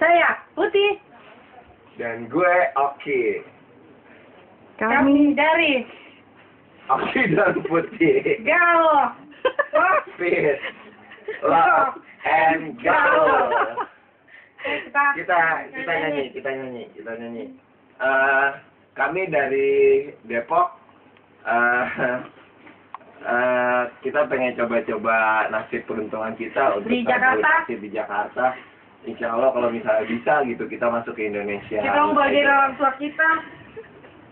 Saya Putih. Dan gue Oki. Kami dari Oki dan Putih. Galo. Peace. Love and gaul. Kita Kita kita nyanyi, kita nyanyi, kita nyanyi. Eh, kami dari Depok. eh eh, kita pengen coba-coba nasib peruntungan kita untuk Di Jakarta. di Jakarta. Insya Allah kalau misalnya bisa gitu kita masuk ke Indonesia. kita mau bagi orang tua kita.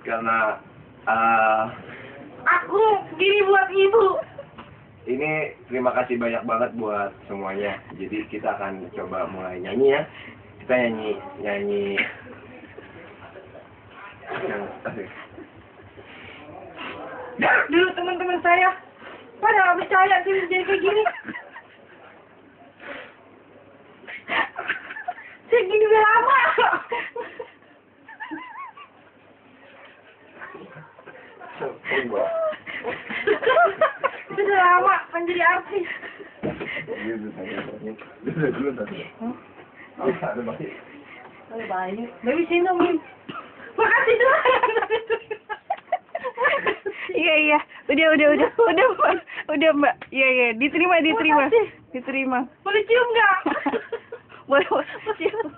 Karena eh, Aku gini buat ibu. ini terima kasih banyak banget buat semuanya. Jadi kita akan coba mulai nyanyi ya. Kita nyanyi nyanyi. Yang- Dulu teman-teman saya pada percaya sih jadi kayak gini. Gini udah lama. Sudah lama kan jadi artis. Oh, sini dong. Makasih. Iya iya, udah udah udah. Udah mbak, udah mbak, iya iya, diterima diterima, diterima. Boleh cium nggak? Boleh boleh. Cium.